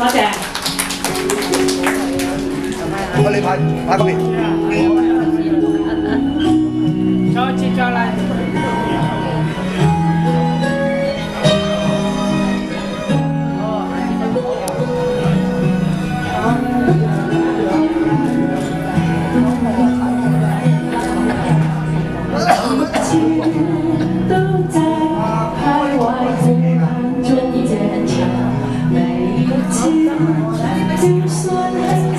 多謝。我你派派個面。sun has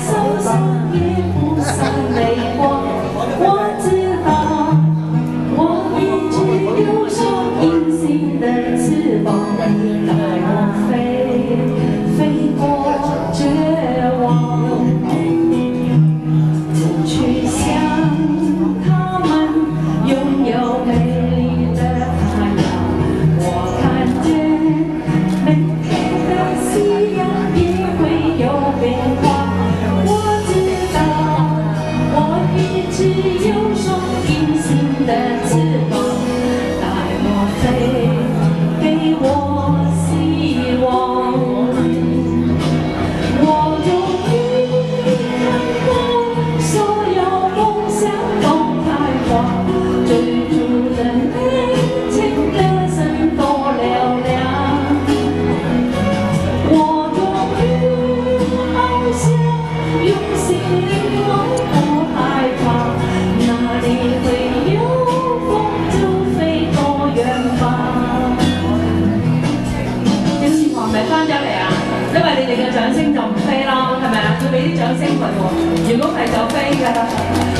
唔係翻咗嚟啊？因為你哋嘅掌聲就唔飛咯，係咪啊？要俾啲掌聲佢喎，如果唔係就飛㗎多。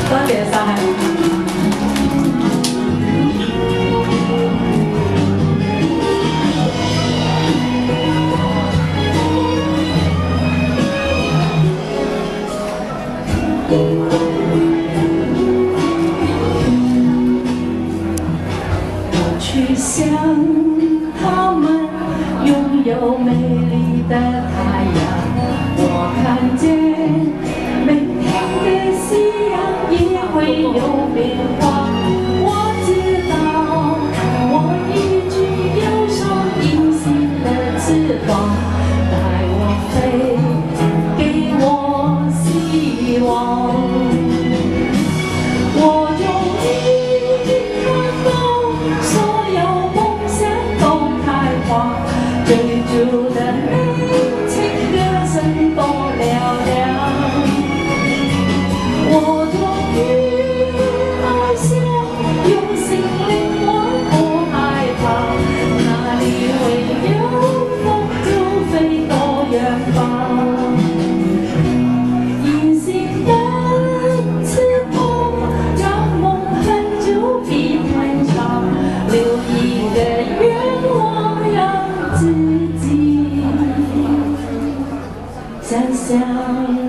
多謝我。去想他们。拥有美丽的太阳。想象